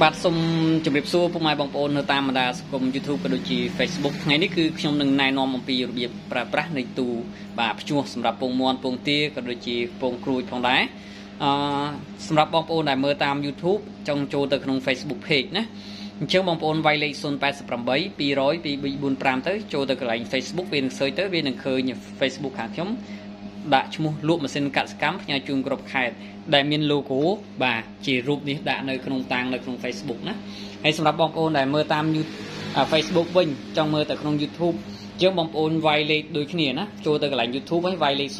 បាទសូមជម្រាបសួរពុកម៉ែបងប្អូននៅតាមបណ្ដាសង្គម YouTube ក៏ដូចជា Facebook ថ្ងៃនេះគឺខ្ញុំនឹងណែនាំអំពីរបៀបប្រើប្រាស់នៃទូបាទភ្ជួសសម្រាប់ពងមាន់ពងទាក៏ដូចជាពងគ្រួចផងដែរអឺសម្រាប់បងប្អូនដែលមើលតាម YouTube ចង់ចូលទៅក្នុង Facebook Page ណាអញ្ចឹងបងប្អូនវាយលេខ088 200 2445ទៅចូលទៅកន្លែង Facebook វានឹង search ទៅវានឹងឃើញ Facebook ខាងខ្ញុំ ដាក់ឈ្មោះលក់ម៉ាស៊ីនកសិកម្មផ្ញើជូនគ្រប់ខេត្តដែលមាន logo បាទជារូបនេះដាក់នៅក្នុងតាំងនៅក្នុង Facebook ណាហើយសម្រាប់បងប្អូនដែលមើលតាម Facebook វិញចង់មើលទៅក្នុង YouTube ជាងបងប្អូនវាយលេខដូចគ្នាណាចូលទៅកន្លែង YouTube ហើយវាយលេខ088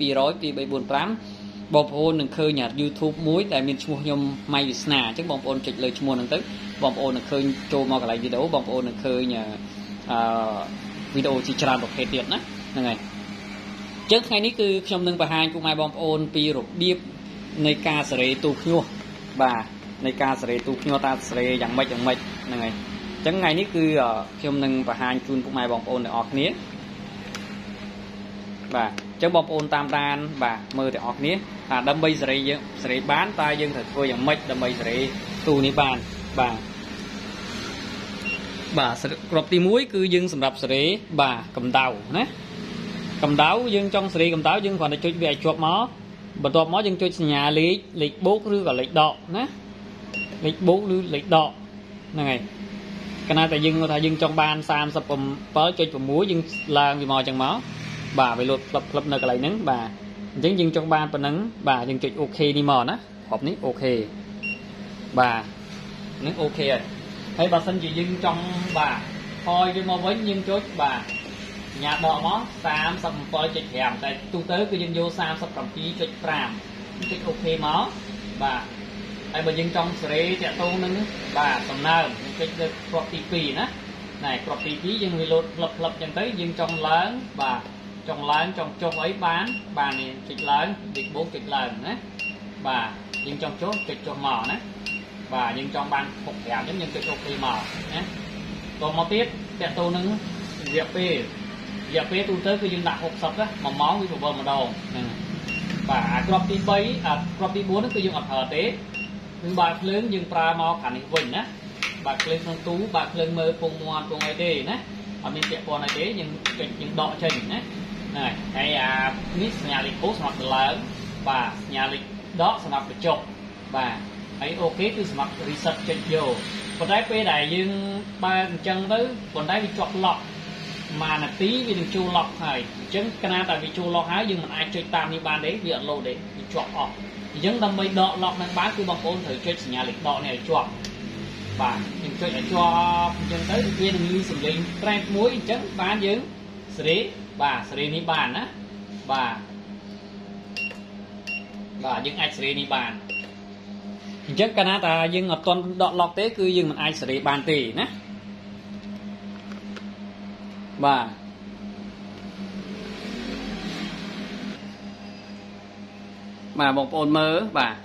200 2445បងប្អូននឹងឃើញ YouTube មួយដែលមានឈ្មោះខ្ញុំម៉ៃវាសនាអញ្ចឹងបងប្អូនចុចលើឈ្មោះហ្នឹងទៅបងប្អូននឹងឃើញចូលមកកន្លែងវីដេអូបងប្អូននឹងឃើញអឺវីដេអូជាច្រើនប្រភេទទៀតណាហ្នឹងហើយ ចឹងថ្ងៃនេះគឺខ្ញុំនឹងបង្ហាញពុកម៉ែបងប្អូនពីរបៀបនៃការសេរីទូភ្នោះបាទនៃការសេរីទូភ្នោះតាសេរីយ៉ាងម៉េចយ៉ាងម៉េចហ្នឹងហើយអញ្ចឹងថ្ងៃនេះគឺខ្ញុំនឹងបង្ហាញជូនពុកម៉ែបងប្អូនទាំងអស់គ្នាបាទអញ្ចឹងបងប្អូនតាមដានបាទមើលទាំងអស់គ្នាថាដើម្បីសេរីយើងសេរីបានតើយើងត្រូវធ្វើយ៉ាងម៉េចដើម្បីសេរីទូនេះបានបាទបាទក្របទី1គឺយើងសម្រាប់សេរីបាទកម្ដៅណា កម្ដៅយើងចង់សេរីកម្ដៅយើងគ្រាន់តែចុចវាឲ្យជាប់មកបន្ទាប់មកយើងចុចសញ្ញាលេខលេខបូកឬក៏លេខដកណាលេខបូកឬលេខដកហ្នឹងហើយកណាតែយើងថាយើងចង់បាន37ចុច6យើងឡើងវាមកចឹងមកបាទវាលោតផ្លឹបផ្លឹបនៅកន្លែងហ្នឹងបាទអញ្ចឹងយើងចង់បានប៉ុណ្ណឹងបាទយើងចុចអូខេនេះមកណាគ្រាប់នេះអូខេបាទហ្នឹងអូខេហើយហើយបើសិនជាយើងចង់បាទថយវាមកវិញយើងចុចបាទ ញ៉ាដកមក37.5តែទូទៅគឺយើងយក37.5ចុចអូខេមកបាទហើយបើយើងចង់សេរីតាក់ទងនឹងបាទសំណើមចុចលើគ្រាប់ទី2ណាណែគ្រាប់ទី2យើងវាលោតផ្លឹបផ្លឹបចឹងទៅយើងចង់ឡើងបាទចង់ឡើងចង់ចុះអីបានបាននេះចុចឡើងទីបូកចុចឡើងណាបាទយើងចង់ចុះចុចចុះមកណាបាទយើងចង់បាន65អញ្ចឹងយើងចុចអូខេមកណាតមកទៀតតាក់ទងនឹងរយៈពេល រយៈពេលទូទៅគឺយើងដាក់60ណា1ម៉ោងវា7ម្ដងហ្នឹងបាទអាក្របទី3អាក្របទី4ហ្នឹងគឺយើងអត់ប្រើទេគឺបើភ្លើងយើងប្រើមកខាងនេះវិញណាបើភ្លើងក្នុងទូបើភ្លើងមើលពងមាត់ពងអីទេណាអត់មានពាក់ព័ន្ធអីទេយើងចុចយើងដកចេញណាហ្នឹងហើយហើយអានេះសញ្ញាលេខអូសម្រាប់ទៅឡើងបាទសញ្ញាលេខដកសម្រាប់បញ្ចុះបាទហើយអូខេគឺសម្រាប់ reset ចេញយកប៉ុន្តែពេលដែលយើងបើអញ្ចឹងទៅប៉ុន្តែវាជាប់ lock មួយនាទីវានឹងចូលឡុកហើយអញ្ចឹងកាលណាតែវាចូលឡុកហើយយើងមិនអាចចុចតាមនេះបានទេវាអត់លោតទេវាជាប់អស់អញ្ចឹងដើម្បីដកឡុកនឹងបានគឺបងប្អូនត្រូវចុចសញ្ញាលេខដកនេះឲ្យជាប់បាទយើងចុចឲ្យជាប់អញ្ចឹងទៅវានឹងលឺសំឡេងត្រែតមួយអញ្ចឹងបានយើងសេរីបាទសេរីនេះបានណាបាទបាទយើងអាចសេរីនេះបានអញ្ចឹងកាលណាតាយើងអត់ទាន់ដកឡុកទេគឺយើងមិនអាចសេរីបានទេណា បាទបាទបងប្អូនមើលបាទ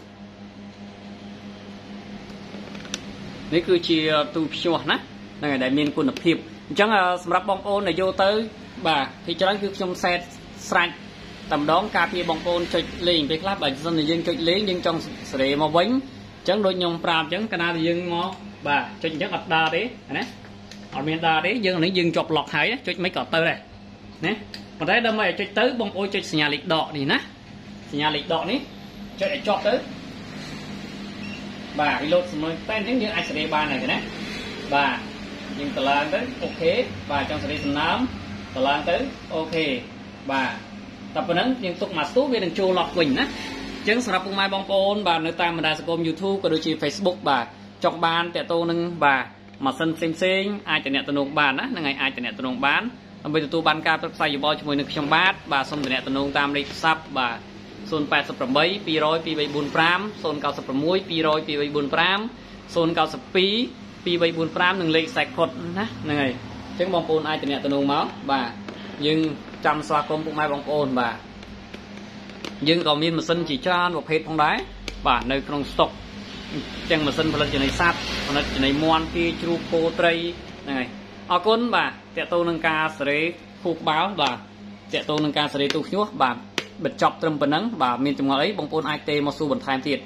នេះគឺជាទូភ្ញាស់ណាហ្នឹងហើយដែលមានគុណភាពអញ្ចឹងសម្រាប់បងប្អូនដែលយកទៅ បាទទីច្រើនគឺខ្ញុំសេតស្រាច់តែម្ដងការពារបងប្អូនចុចលេងពេលខ្លះបើសិនជាយើងចុចលេងយើងចង់សេរីមកវិញអញ្ចឹងដូចខ្ញុំប្រាប់អញ្ចឹងកាលណាយើងមកបាទចុចអញ្ចឹងអត់ដើរទេណា អត់មានដើរទេយើងនេះយើងជាប់ឡុកហើយចុចមិនក៏ទៅដែរណាប៉ុន្តែដើម្បីឲ្យចុចទៅបងប្អូនចុចសញ្ញាលេខដកនេះណាសញ្ញាលេខដកនេះចុចឲ្យជាប់ទៅបាទ reload សម្លេងតែអញ្ចឹងយើងអាចសេរីបានហើយណាបាទយើងតឡើងទៅអូខេបាទចង់សេរីសំណើមតឡើងទៅអូខេបាទតែប៉ុណ្ណឹងយើងទុកមកស្ទូវានឹងចូលឡុកវិញណាអញ្ចឹងសម្រាប់ពុកម៉ែបងប្អូនបាទនៅតាមបណ្ដាសង្គម YouTube ក៏ដូចជា Facebook បាទចង់បានតេតោនឹងបាទ ម៉ាស៊ីនផ្សេងផ្សេងអាចតំណតំណងបានណាហ្នឹងហើយអាចតំណតំណងបានដើម្បីទទួលបានការប្រឹក្សាយោបល់ជាមួយនឹងខ្ញុំបាទបាទសូមតំណតំណងតាមលេខទូរស័ព្ទបាទ088 200 2345 096 200 2345 092 2345និងលេខខ្សែខុតណាហ្នឹងហើយអញ្ចឹងបងប្អូនអាចតំណតំណងមកបាទយើងចាំស្វាគមន៍ពុកម៉ែបងប្អូនបាទយើងក៏មានម៉ាស៊ីនជាច្រើនប្រភេទផងដែរបាទនៅក្នុងស្តុក ចឹងម៉ាស៊ីនផលិតចំណីសត្វផលិតចំណីមាន់គេជ្រូកគោត្រីហ្នឹងហើយអរគុណបាទតកតូននឹងការសេរីខួរក្បាលបាទតកតូននឹងការសេរីទូខ្ញាស់បាទបិទចប់ត្រឹមប៉ុណ្ណឹងបាទមានចម្ងល់អីបងប្អូនអាចទេមកសួរបន្ថែមទៀត